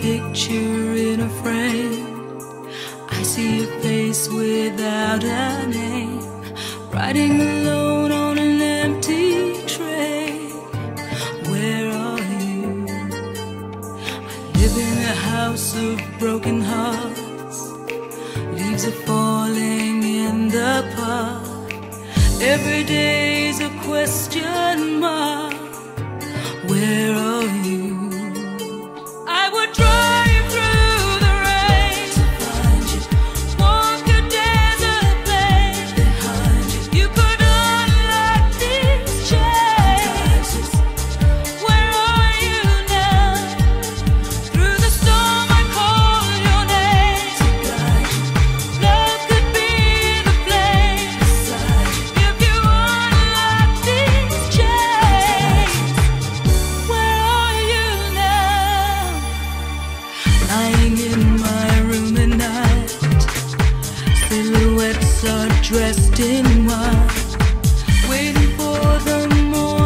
picture in a frame. I see a face without a name. Riding alone on an empty train. Where are you? I live in a house of broken hearts. Leaves are falling in the park. Every day is a question mark. Where are sun dressed in white, waiting for the morning.